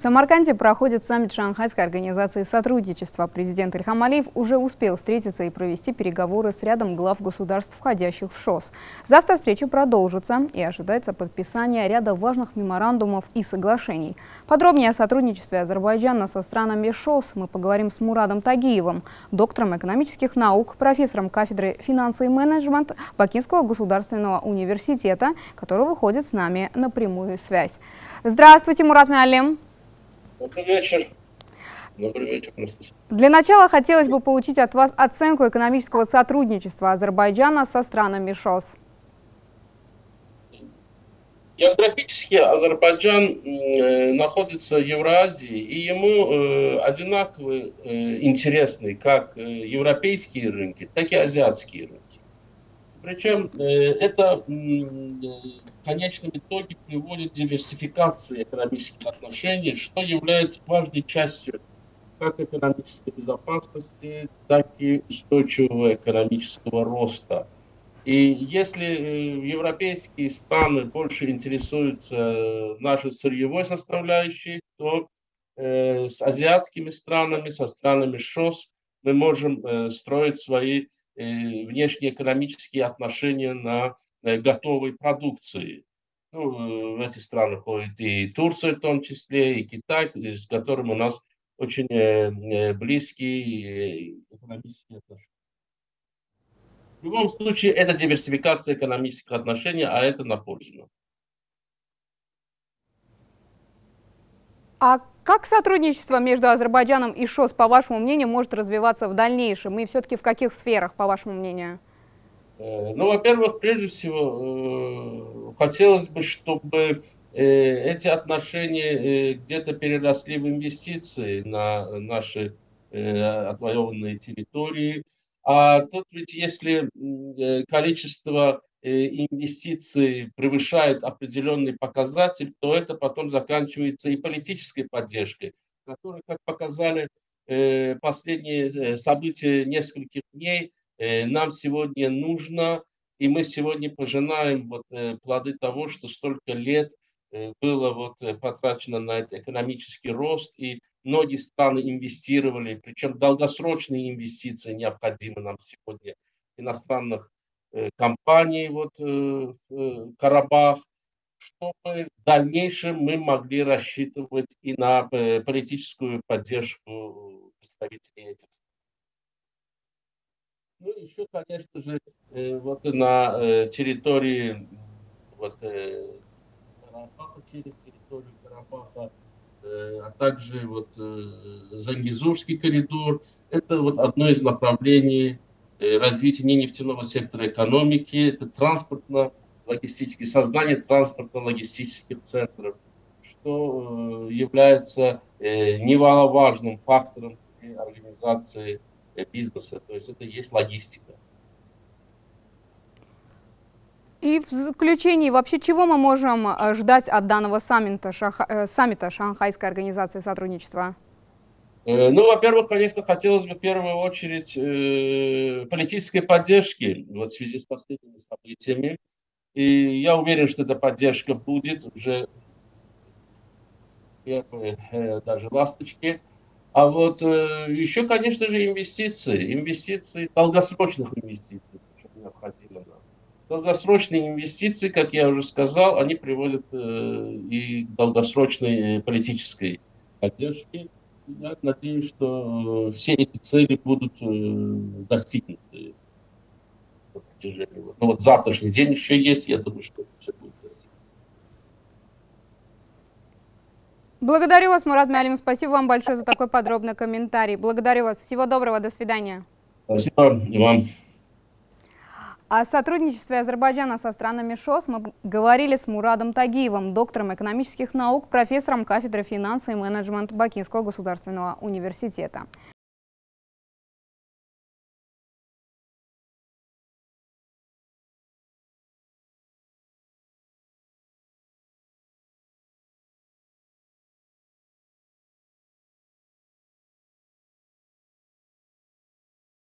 В Самарканде проходит саммит Шанхайской организации сотрудничества. Президент Ильхам Алиев уже успел встретиться и провести переговоры с рядом глав государств, входящих в ШОС. Завтра встреча продолжится и ожидается подписание ряда важных меморандумов и соглашений. Подробнее о сотрудничестве Азербайджана со странами ШОС мы поговорим с Мурадом Тагиевым, доктором экономических наук, профессором кафедры финансы и менеджмент Бакинского государственного университета, который выходит с нами на прямую связь. Здравствуйте, Мурат Мялем. Добрый вечер. Добрый вечер, Анастасия. Для начала хотелось бы получить от вас оценку экономического сотрудничества Азербайджана со странами ШОС. Географически Азербайджан э, находится в Евразии, и ему э, одинаково э, интересны как европейские рынки, так и азиатские рынки. Причем это в конечном итоге приводит к диверсификации экономических отношений, что является важной частью как экономической безопасности, так и устойчивого экономического роста. И если э, европейские страны больше интересуются нашей сырьевой составляющей, то с азиатскими странами, со странами ШОС мы можем строить свои Э, внешнеэкономические отношения на готовой продукции. Ну, э, в эти страны входит и Турция в том числе, и Китай, с которым у нас очень э, близкие экономические отношения. В любом случае, это диверсификация экономических отношений, а это на пользу. А как сотрудничество между Азербайджаном и ШОС, по вашему мнению, может развиваться в дальнейшем? И все-таки в каких сферах, по вашему мнению? Э, ну, во-первых, прежде всего, э, хотелось бы, чтобы э, эти отношения где-то переросли в инвестиции на наши отвоеванные территории. А тут ведь если количество инвестиции превышает определенный показатель, то это потом заканчивается и политической поддержкой, которая, как показали последние события нескольких дней, нам сегодня нужно, и мы сегодня пожинаем вот плоды того, что столько лет было вот потрачено на это экономический рост, и многие страны инвестировали, причем долгосрочные инвестиции необходимы нам сегодня иностранных Э, компании вот э, э, Карабах, чтобы в дальнейшем мы могли рассчитывать и на политическую поддержку представителей этих стран. Ну, еще, конечно же, вот на территории вот, Карабаха, через территорию Карабаха, а также вот Зангизурский коридор, это вот одно из направлений Э, развитие нефтяного сектора экономики, это транспортно-логистические, создание транспортно-логистических центров, что э, является э, немаловажным фактором организации бизнеса. То есть это есть логистика. И в заключении, вообще, чего мы можем ждать от данного саммита, саммита Шанхайской организации сотрудничества? Э, ну, во-первых, конечно, хотелось бы в первую очередь э, политической поддержки вот, в связи с последними событиями. И я уверен, что эта поддержка будет уже первые э, даже ласточки. А вот э, еще, конечно же, инвестиции. Инвестиции, долгосрочных инвестиций, что необходимо нам. Долгосрочные инвестиции, как я уже сказал, они приводят э, и к долгосрочной э, политической поддержке я надеюсь, что э, все эти цели будут э, достигнуты на протяжении. Ну вот завтрашний день еще есть, я думаю, что все будет достигнуто. Благодарю вас, Мурат Мялим. Спасибо вам большое за такой подробный комментарий. Благодарю вас. Всего доброго. До свидания. Спасибо и вам. О сотрудничестве Азербайджана со странами ШОС мы говорили с Мурадом Тагиевым, доктором экономических наук, профессором кафедры финансы и менеджмент Бакинского государственного университета.